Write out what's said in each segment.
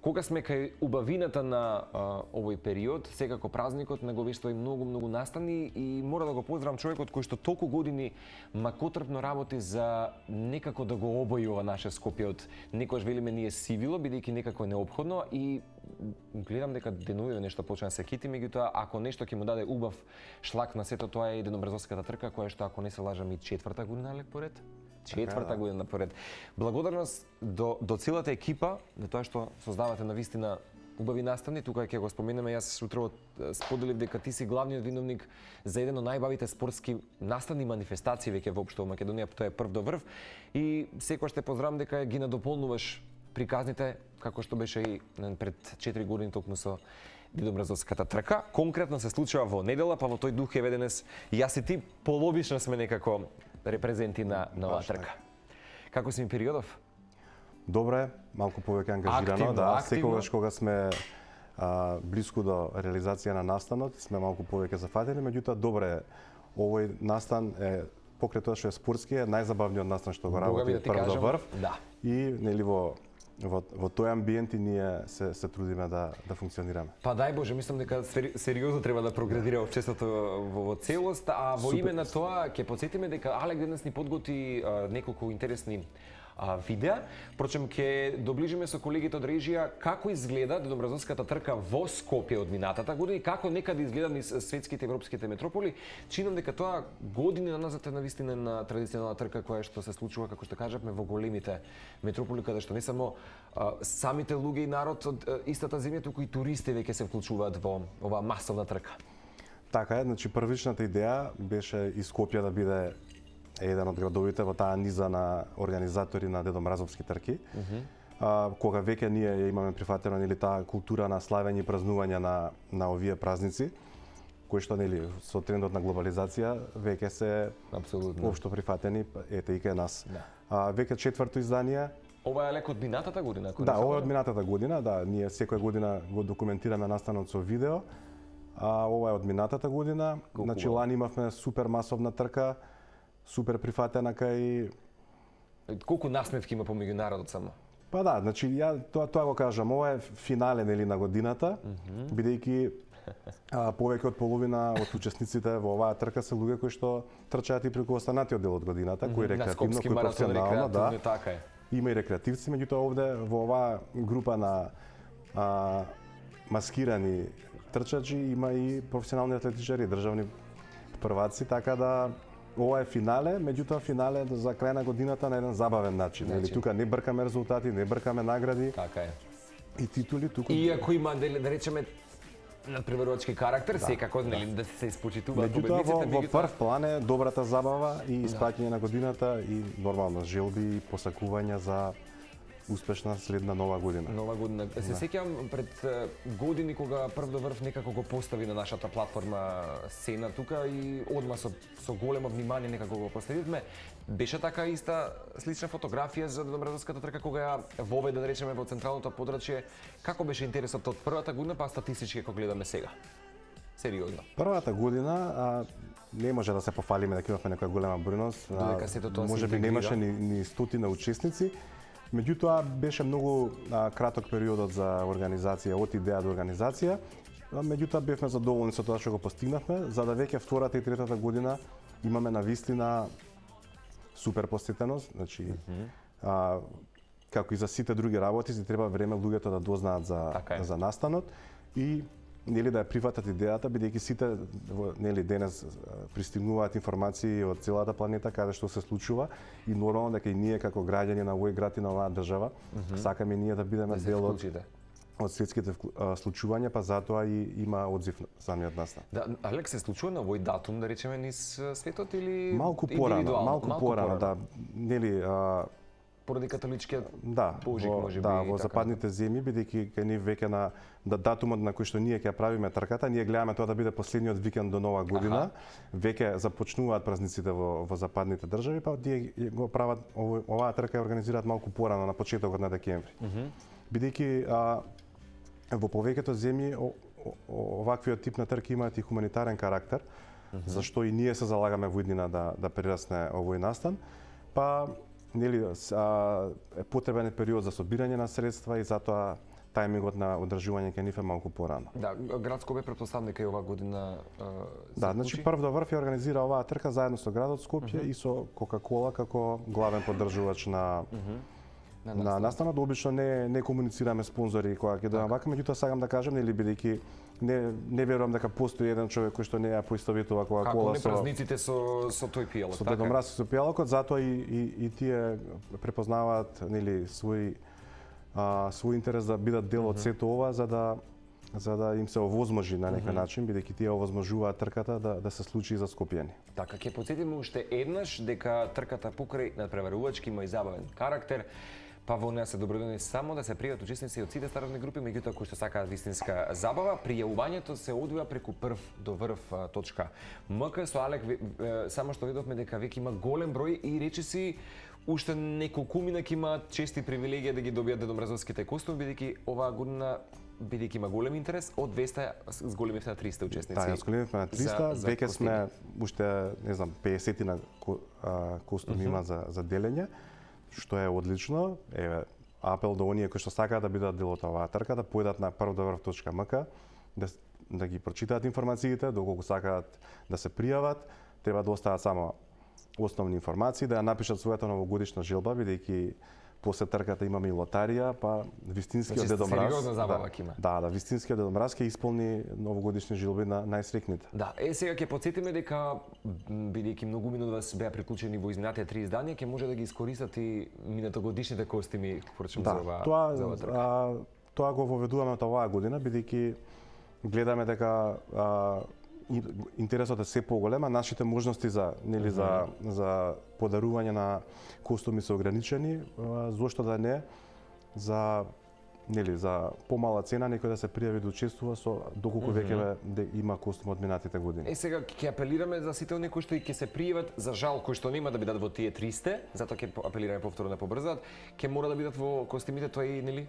Кога сме кај убавината на а, овој период, секако празникот не и многу многу настани и мора да го поздравам човекот кој што толку години макотрпно работи за некако да го обои ова наше Скопје од некојаш велиме ние сивило бидејќи некако е необходно и гледам дека деновиве нешто почна да се кити, меѓутоа ако нешто ќе му даде убав шлак на сето тоа е еднобрзоската трка која што ако не се лажам и четврта година лек поред четврта така, да. година поред. Благодарност до, до целата екипа, за тоа што создавате на вистина убави наставни, тука ќе го споменеме, јас утро споделив дека ти си главниот виновник за еден од најбавите спортски наставни манифестации веќе воопшто во Македонија, тоа е прв до врв и секогаш те поздравам дека ги надополнуваш приказните како што беше и пред 4 години токму со Видобразовската трка. Конкретно се случува во недела, па во тој дух е веденес јас и ти полобично сме некако репрезенти на, на оваа трка. Како си ми периодов? Добре, малку повеќе ангажирано, активно, да, активно. секогаш кога сме а, близко до реализација на настанот, сме малку повеќе зафатени, меѓутоа добре, овој настан е покрај тоа што е спортски, е најзабавниот настан што го работи да прв до врв. Да. И нели во во, во тој амбиент и ние се, се трудиме да, да функционираме. Па дај Боже, мислам дека сериозно треба да прогредира општеството во, во целост, а во Супер. име на тоа ќе подсетиме дека Алек денес ни подготи а, неколку интересни а, видеа. Прочем, ќе доближиме со колегите од режија како изгледа Дедобразовската трка во Скопје од минатата година и како некаде изгледа низ светските европските метрополи. Чинам дека тоа години назад е навистина на традиционална трка која што се случува, како што кажавме, во големите метрополи, каде што не само а, самите луѓе и народ од а, истата земја, туку и туристи веќе се вклучуваат во оваа масовна трка. Така е, значи првичната идеја беше и Скопје да биде е еден од градовите во таа низа на организатори на Дедомразовски трки. Mm -hmm. а, кога веќе ние ја имаме прифатено нели таа култура на славење и празнување на на овие празници, кои што нели со трендот на глобализација веќе се апсолутно општо прифатени ете и кај нас. Да. А, веќе четврто издание Ова е лек од минатата година, Да, ова е од минатата година, да, ние секоја година го документираме настанот со видео. А ова е од минатата година. Колку значи лани имавме супер масовна трка супер прифатена кај Колку насмевки има помеѓу народот само? Па да, значи ја тоа тоа го кажам, ова е финале нели на годината, mm -hmm. бидејќи а, повеќе од половина од учесниците во оваа трка се луѓе кои што трчаат и преку останатиот дел од годината, mm -hmm. кои рекреативно, кои професионално, да. Така е. Има и рекреативци, меѓутоа овде во оваа група на а, маскирани трчачи има и професионални атлетичари, државни прваци, така да ова е финале, меѓутоа финале за крај на годината на еден забавен начин. Значи. Или тука не бркаме резултати, не бркаме награди. Така е. И титули тука. Иако има да речеме надпреварувачки карактер, да, секако нели да. да се испочитуваат победниците, во, во прв план е добрата забава и испраќање да. на годината и нормално желби и посакувања за успешна следна нова година. Нова година. Да. Се сеќавам пред години кога прв до врв некако го постави на нашата платформа Сена тука и одма со, со големо внимание некако го поставивме. Беше така иста слична фотографија за Домбрадовската трка кога ја воведе да речеме во централното подрачје. Како беше интересот од првата година па статистички кога гледаме сега? Сериозно. Првата година а, не може да се пофалиме дека имавме некоја голема бројност. Додека сето тоа може би немаше ни, ни стотина учесници Меѓутоа беше многу а, краток периодот за организација, од идеја до организација. Меѓутоа бевме задоволни со тоа што го постигнавме, за да веќе втората и третата година имаме на вистина супер посетеност, значи mm -hmm. а, како и за сите други работи, се треба време луѓето да дознаат за така за настанот и нели да ја прифатат идејата бидејќи сите нели денес пристигнуваат информации од целата планета каде што се случува и нормално дека и ние како граѓани на овој град и на оваа држава mm -hmm. сакаме ние да бидеме да дел од од светските случувања, па затоа и има одзив самиот настан. Да, Алек се случува на овој датум, да речеме, низ светот или малку порано, малку, малку порано, да. Нели, а, поради католичкиот да, Божик, во, може да, би. во така. западните земји, бидејќи кај нив веќе на да, датумот на кој што ние ќе правиме трката, ние гледаме тоа да биде последниот викенд до нова година. Аха. Веќе започнуваат празниците во, во западните држави, па тие го прават ово, оваа трка ја организираат малку порано на почетокот на декември. Mm -hmm. Бидејќи а, во повеќето земји о, о, оваквиот тип на трки имаат и хуманитарен карактер, mm -hmm. зашто и ние се залагаме во иднина да да прерасне овој настан. Па нели а, е потребен период за собирање на средства и затоа тајмингот на одржување кај нив е малку порано. Да, град Скопје претпоставам дека и оваа година е, Да, значи прв до врв ја организира оваа трка заедно со градот Скопје и со Кока-кола како главен поддржувач на на на настан. настанот обично не не комуницираме спонзори кога ќе дојдам вака, меѓутоа сакам да кажам нели бидејќи не не верувам дека постои еден човек кој што не ја поистоветува Како Кока-кола не со празниците со со тој пијалок, со така? Дедо Мраз и со пијалокот, затоа и, и, и тие препознаваат нели свој а, свој интерес да бидат дел од сето ова за да за да им се овозможи на некој начин, бидејќи тие овозможуваат трката да да се случи за Скопјани. Така, ќе подсетиме уште еднаш дека трката покрај надпреварувачки има и забавен карактер, па во неа се добродојни само да се пријават учесници од сите старосни групи, меѓутоа кои што сакаат вистинска забава, пријавувањето се одвива преку прв до врв точка. МК со Алек само што видовме дека веќе има голем број и речиси уште неколкумина ќе имаат чести привилегија да ги добијат дедомразовските костуми, бидејќи оваа година бидејќи има голем интерес, од 200 с- зголемивте на 300 учесници. Да, сколивме на 300, за- веќе сме уште не знам 50 на ко, а, костуми има за за делење, што е одлично. Еве апел до оние кои што сакаат да бидат дел од оваа трка да појдат на првдоврв.мк да да ги прочитаат информациите, доколку сакаат да се пријават, треба да остават само основни информации, да ја напишат својата новогодишна желба, бидејќи после трката имаме и лотарија, па вистинскиот Значи, Дедо Мраз. сериозна забава да, ќе има. Да, да, вистинскиот Дедо Мраз ќе исполни новогодишни желби на најсрекните. Да, е сега ќе подсетиме дека бидејќи многу од вас беа приклучени во изминатите три изданија, ќе може да ги искористат и минатогодишните костими, за Да, ова тоа за ова трка. а, тоа го воведуваме од оваа година бидејќи гледаме дека а, интересот е се поголем, а нашите можности за нели за за подарување на костуми се ограничени, зошто да не? За нели за помала цена некој да се пријави да учествува со доколку веќе бе- де има костум од минатите години. Е сега ќе апелираме за сите оние кои што и ќе се пријават, за жал кои што нема да бидат во тие 300, затоа ќе апелираме повторно да побрзаат, ќе мора да бидат во костимите, тоа е и нели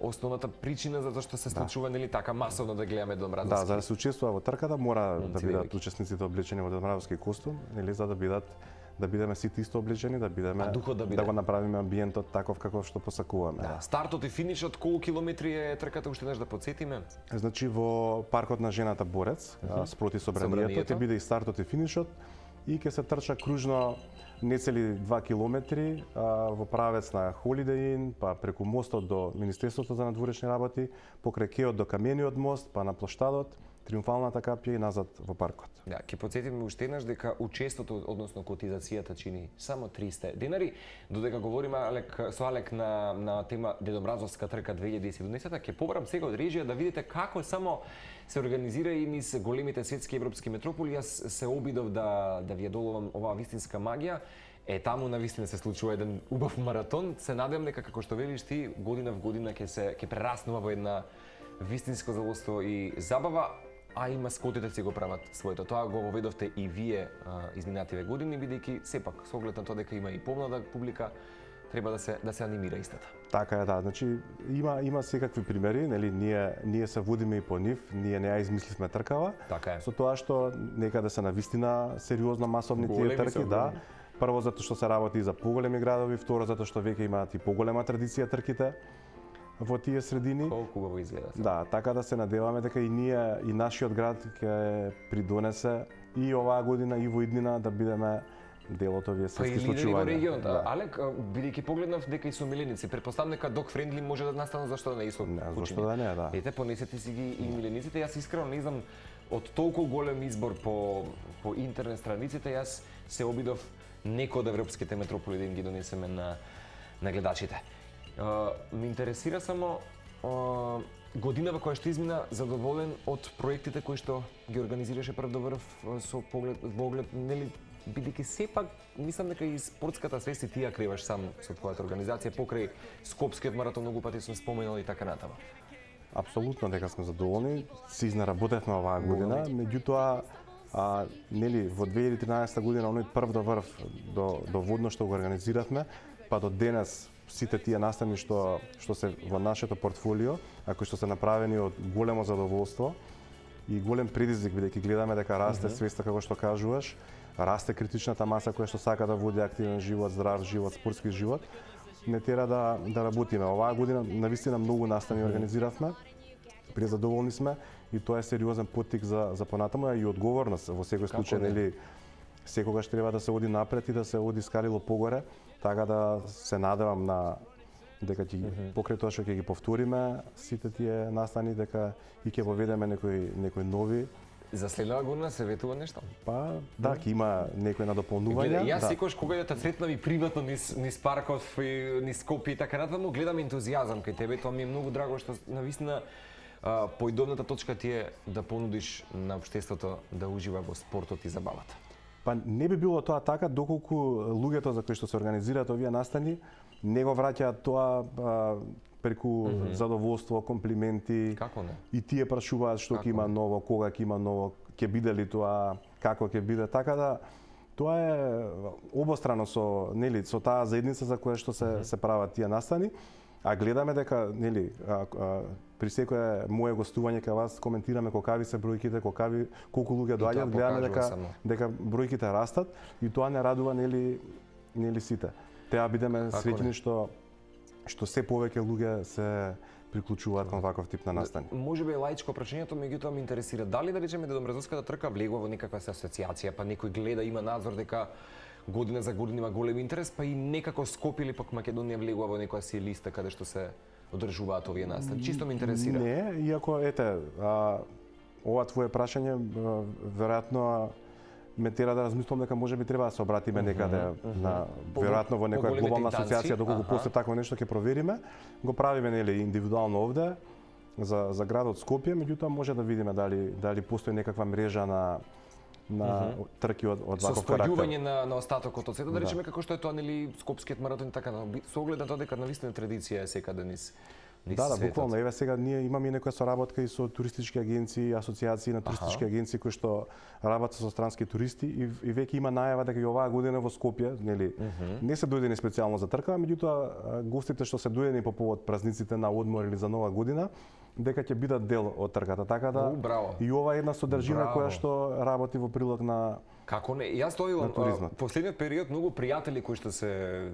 основната причина за тоа што се случува нели така масовно да гледаме Дом Да, за да се учествува во трката мора да Момци бидат учесниците облечени во демравски костум, нели за да бидат да бидеме сите исто облечени, да бидеме А духот да биде. да го направиме амбиентот таков каков што посакуваме. Да, стартот и финишот колку километри е трката уште еднаш да подсетиме? Значи во паркот на жената Борец, а, спроти собранието, Собранието. ќе биде и стартот и финишот и ќе се трча кружно нецели 2 километри а, во правец на Holiday Inn, па преку мостот до Министерството за надворешни работи, покрај Кеот до Камениот мост, па на плоштадот, Триумфалната капија и назад во паркот. Да, ќе подсетиме уште еднаш дека учеството, односно котизацијата чини само 300 денари, додека говориме Алек, со Алек на, на тема Дедомразовска трка 2017, ќе побарам сега од режија да видите како само се организира и низ големите светски европски метрополи. Јас се обидов да, да ви ја доловам оваа вистинска магија. Е, таму на вистина се случува еден убав маратон. Се надевам дека, како што велиш ти, година в година ќе се ќе прераснува во една вистинско задоволство и забава, а и маскотите си го прават своето. Тоа го воведовте и вие а, изминативе години, бидејќи сепак со оглед на тоа дека има и помлада публика, треба да се да се анимира истата. Така е, да. Значи има има секакви примери, нели ние ние се водиме и по нив, ние не ја измисливме тркава. Така е. Со тоа што некаде се на вистина сериозно масовни тие трки, да. Прво затоа што се работи и за поголеми градови, второ затоа што веќе имаат и поголема традиција трките во тие средини. Колку убаво изгледа. се. Да, така да се надеваме дека и ние и нашиот град ќе придонесе и оваа година и во иднина да бидеме дел од овие Па и светски лидери во случувања. регионот. Да. Алек, а, бидејќи погледнав дека и со миленици, претпоставам дека док френдли може да настанат зашто да не и со Не, зашто да не, да. Ете, понесете си ги и милениците. Јас искрено не знам од толку голем избор по по интернет страниците, јас се обидов некој од европските метрополи да им ги донесеме на на гледачите. Ме интересира само година во која што измина задоволен од проектите кои што ги организираше прв до врв а, со поглед во оглед нели бидејќи сепак мислам дека и спортската свест и ти ја криваш сам со твојата организација покрај Скопскиот маратон многу пати сум споменал и така натаму. Апсолутно дека сме задоволни. Си изнаработевме оваа година, меѓутоа а, нели во 2013 година оној прв до врв до до водно што го организиравме, па до денес сите тие настани што што се во нашето портфолио, а кои што се направени од големо задоволство и голем предизвик бидејќи гледаме дека расте свеста како што кажуваш, расте критичната маса која што сака да води активен живот, здрав живот, спортски живот. не тера да да работиме. Оваа година навистина многу настани организиравме. Презадоволни сме и тоа е сериозен поттик за за понатаму и одговорност во секој случај не? нели секогаш треба да се оди напред и да се оди скалило погоре, така да се надевам на дека ќе покрај тоа што ќе ги повториме сите тие настани дека и ќе воведеме некои некои нови За следнава година се ветува нешто? па да ќе има некои надополнувања. Гледа, јас да. секогаш кога ја те сретнав и приватно низ низ парков и низ Скопје и така натаму, гледам ентузијазам кај тебе, тоа ми е многу драго што навистина поидобната точка ти е да понудиш на општеството да ужива во спортот и забавата. Па не би било тоа така доколку луѓето за кои што се организираат овие настани не го враќаат тоа а, преку задоволство, комплименти. Како не? И тие прашуваат што ќе има ново, кога ќе има ново, ќе биде ли тоа, како ќе биде, така да тоа е обострано со нели со таа заедница за која што се се прават тие настани, а гледаме дека нели а, а, при секое мое гостување кај вас коментираме колкави се бројките, колкави колку луѓе доаѓаат, гледаме дека само. дека бројките растат и тоа не радува нели нели сите. Теа бидеме Како среќни што што се повеќе луѓе се приклучуваат кон ваков тип на настани. Може би е лаичко прашањето, меѓутоа ме интересира дали да речеме Дедомразовската трка влегува во некаква се асоциација, па некој гледа, има надзор дека година за година има голем интерес, па и некако Скопје или пак Македонија влегува во некоја си листа каде што се одржуваат овие настани. Чисто ме интересира. Не, иако ете, а, ова твое прашање веројатно ме тера да размислам дека може би треба да се обратиме некаде на По- веројатно во некоја глобална асоциација доколку после такво нешто ќе провериме. Го правиме нели индивидуално овде за за градот Скопје, меѓутоа може да видиме дали дали постои некаква мрежа на на трки од, од ваков карактер. спојување на, на остатокот од светот, да Да. речеме како што е тоа нели скопскиот маратон и така, со оглед на тоа дека навистина традиција е секаде низ низ Да, да, светот. буквално. Еве сега ние имаме и некоја соработка и со туристички агенции, асоциации на туристички агенции кои што работат со странски туристи и, и веќе има најава дека и оваа година во Скопје, нели, не се дојдени специјално за трка, меѓутоа гостите што се дојдени по повод празниците на одмор или за нова година, дека ќе бидат дел од трката. Така да У, браво. и ова е една содржина Браво. која што работи во прилог на Како не? Јас тоа туризмот. последниот период многу пријатели кои што се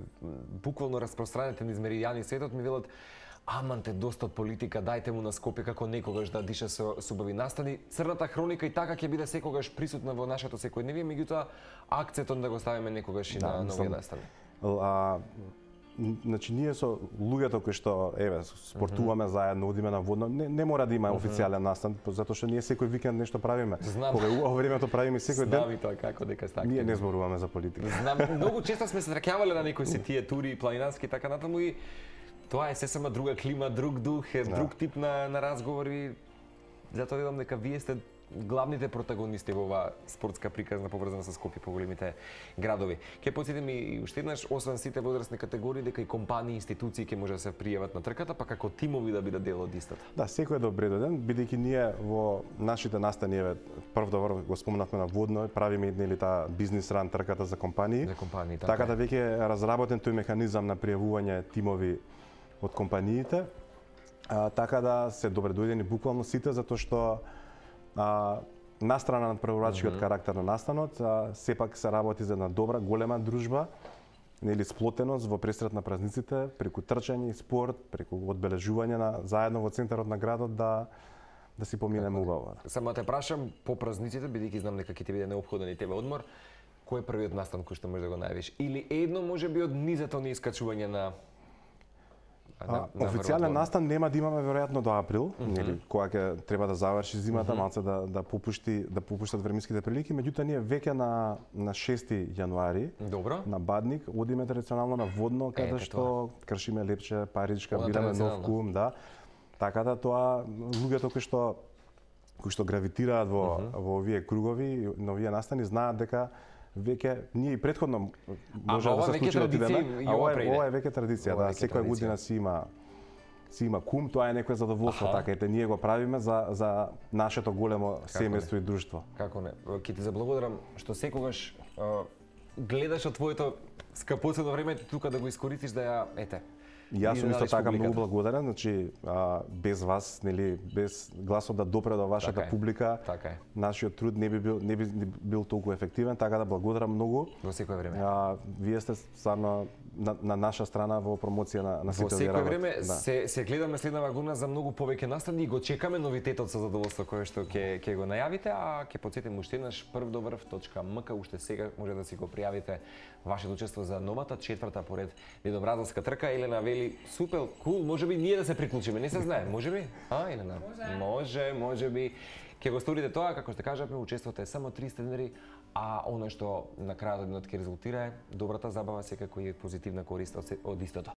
буквално распространети низ меридијани светот ми велат Аман те доста од политика, дајте му на Скопје како некогаш да диша со субави настани. Црната хроника и така ќе биде секогаш присутна во нашето секојдневие, меѓутоа акцентот да го ставиме некогаш и Да, на, мислам, настани. а, значи ние со луѓето кои што еве спортуваме заедно, одиме на водно, не, не мора да има официјален настан, затоа што ние секој викенд нешто правиме. Знам. Кога убаво времето правиме секој ден. и тоа како дека сте Ние активни. не зборуваме за политика. Знам, многу често сме се тракјавале на некои се тие тури планинарски и така натаму и тоа е сесема друга клима, друг дух, е друг тип на, на разговори. Затоа видам дека вие сте главните протагонисти во оваа спортска приказна поврзана со Скопје по големите градови. Ке потсетим и уште еднаш, освен сите возрастни категории, дека и компании, институции ќе може да се пријават на трката, па како тимови да бидат дел од истата. Да, секој е добре доден, бидејќи ние во нашите настани, еве, прв да го спомнавме на водно, правиме нели таа бизнис ран трката за компании. За компании, така, Така да веќе е разработен тој механизам на пријавување тимови од компаниите. А, така да се добре дојдени буквално сите затоа што а, настрана на превозвачкиот карактер на настанот, а, сепак се работи за една добра, голема дружба, нели сплотеност во пресрет на празниците, преку трчање и спорт, преку одбележување на заедно во центарот на градот да да си поминеме убаво. Само да те прашам по празниците, бидејќи знам дека ќе ти биде необходен и тебе одмор, кој е првиот настан кој што може да го најавиш? Или едно може би од низето ни искачување на А, официјален настан нема да имаме веројатно до април, нели, кога ќе треба да заврши зимата, малце да да попушти да попуштат временските прилики, меѓутоа ние веќе на на 6 јануари Добро. на Бадник одиме традиционално на Водно каде Ете што кршиме лепче, паричка, бираме нов кум, да. Така да тоа луѓето кои што кои што гравитираат во во овие кругови, на овие настани знаат дека веќе ние и претходно може да се случи да отидеме, а ова е, ова е веќе традиција, Ова да, секоја традиција. година си има си има кум, тоа е некое задоволство, Аха. така ете ние го правиме за за нашето големо семејство и друштво. Како не? Ќе ти заблагодарам што секогаш гледаш од твоето скапоцено време тука да го искористиш да ја ете Јас сум исто така многу благодарен, значи а, без вас, нели, без гласот да допре до вашата Така е. публика, Така е. нашиот труд не би бил не би бил толку ефективен, така да благодарам многу. Во секое време. А, вие сте стварно на, на наша страна во промоција на, на Во сите секој работи. време Да. се се гледаме следнава година за многу повеќе настани и го чекаме новитетот со задоволство кој што ќе ќе го најавите, а ќе потсетим уште еднаш првдоврв.мк уште сега може да си го пријавите вашето учество за новата четврта поред дедобразовска трка. Елена вели супер, кул, може би ние да се приклучиме, не се знае, може би? А, Елена? Може. Може, може би. Ќе го сторите тоа, како што кажавме, учеството е само 300 денари, а оно што на крајот од денот ќе резултира е добрата забава секако и позитивна корист од истото.